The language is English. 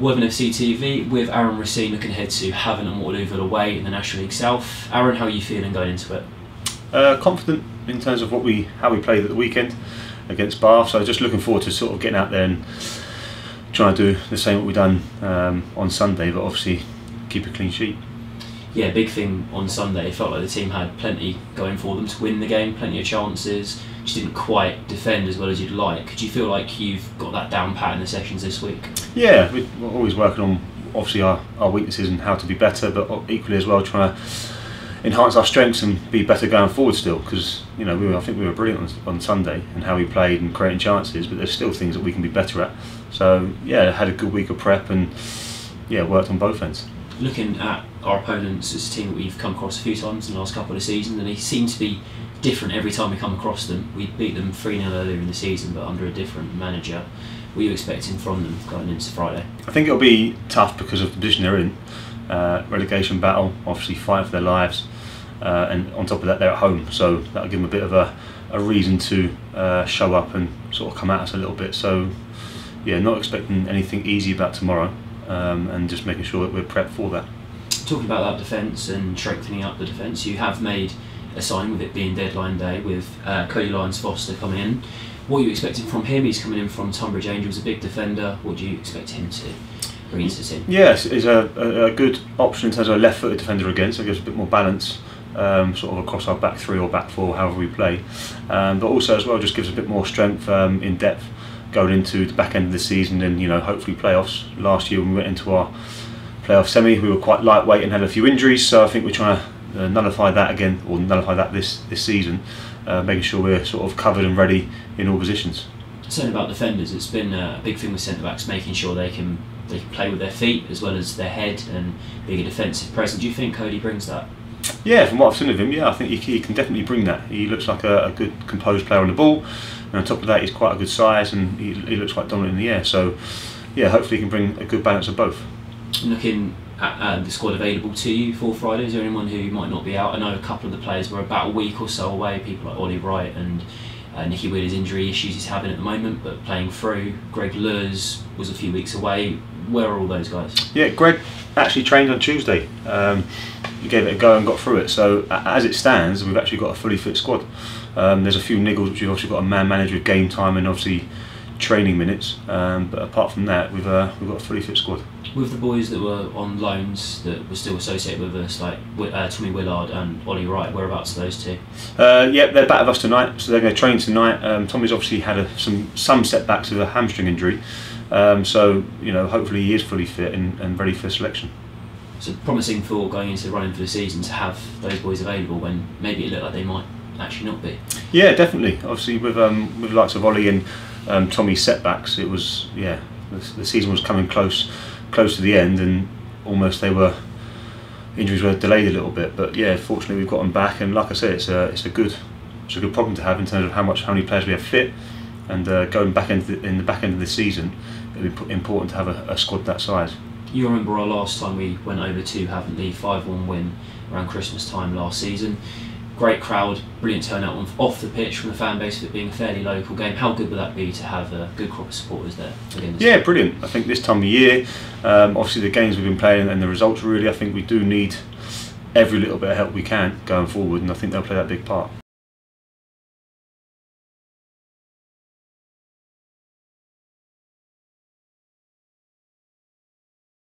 Worthing FC TV with Aarran Racine looking ahead to Havant and Waterlooville away in the National League South. Aarran, how are you feeling going into it? Uh, confident in terms of what we how we played at the weekend against Bath. So just looking forward to sort of getting out there and trying to do the same what we've done um, on Sunday, but obviously keep a clean sheet. Yeah, big thing on Sunday. It felt like the team had plenty going for them to win the game, plenty of chances. Just didn't quite defend as well as you'd like. Do you feel like you've got that down pat in the sessions this week? Yeah, we're always working on obviously our, our weaknesses and how to be better, but equally as well trying to enhance our strengths and be better going forward still. Because you know, we were, I think we were brilliant on, on Sunday and how we played and creating chances, but there's still things that we can be better at. So yeah, had a good week of prep and yeah, worked on both ends. Looking at our opponents, it's a team that we've come across a few times in the last couple of seasons, and they seem to be different every time we come across them. We beat them 3 0 earlier in the season, but under a different manager. What are you expecting from them going into Friday? I think it'll be tough because of the position they're in. Uh, relegation battle, obviously fight for their lives, uh, and on top of that, they're at home, so that'll give them a bit of a, a reason to uh, show up and sort of come at us a little bit. So, yeah, not expecting anything easy about tomorrow, um, and just making sure that we're prepped for that. Talking about that defence and strengthening up the defence, you have made a sign with it being deadline day with uh, Cody Lyons Foster coming in. What are you expecting from him? He's coming in from Tonbridge Angels, a big defender. What do you expect him to bring into the team? Yes, he's a, a, good option in terms of a left-footed defender again, so it gives a bit more balance. Um, sort of across our back three or back four, however we play, um, but also as well just gives a bit more strength um, in depth going into the back end of the season and you know hopefully playoffs. Last year when we went into our playoff semi, we were quite lightweight and had a few injuries, so I think we're trying to uh, nullify that again, or nullify that this this season, uh, making sure we're sort of covered and ready in all positions. Saying about defenders, it's been a big thing with centre backs, making sure they can they can play with their feet as well as their head and being a defensive presence. Do you think Cody brings that? Yeah, from what I've seen of him, yeah, I think he, he can definitely bring that. He looks like a, a, good composed player on the ball, and on top of that, he's quite a good size and he, he looks quite dominant in the air. So, yeah, hopefully he can bring a good balance of both. Looking at the squad available to you for Friday? Is there anyone who might not be out? I know a couple of the players were about a week or so away, people like Ollie Wright and uh, Nicky Wheeler's injury issues he's having at the moment, but playing through. Greg Luer was a few weeks away. Where are all those guys? Yeah, Greg actually trained on Tuesday. Um, gave it a go and got through it. So as it stands, we've actually got a fully fit squad. Um, there's a few niggles, which we've obviously got a man manager with game time and obviously training minutes. Um, but apart from that, we've uh, we've got a fully fit squad with the boys that were on loans that were still associated with us, like uh, Tommy Willard and Ollie Wright, whereabouts are those two? Uh, yeah, they're back with us tonight, so they're going to train tonight. Um, Tommy's obviously had a, some some setbacks with a hamstring injury, um, so you know hopefully he is fully fit and, and ready for selection. So promising for going into the running for the season to have those boys available when maybe it looked like they might actually not be. Yeah, definitely. Obviously with um, with lots of Ollie and um, Tommy's setbacks, it was yeah the, the season was coming close close to the end, and almost they were injuries were delayed a little bit. But yeah, fortunately we've got them back, and like I said, it's a it's a good it's a good problem to have in terms of how much how many players we have fit, and uh, going back into the, in the back end of the season, it'll be important to have a, a squad that size. You remember our last time we went over to Havant the 5 1 win around Christmas time last season great crowd, brilliant turnout off the pitch from the fan base of it being a fairly local game. How good would that be to have a good crop of supporters there? yeah, brilliant. I think this time of year, um, obviously the games we've been playing and the results really, I think we do need every little bit of help we can going forward, and I think they'll play that big part.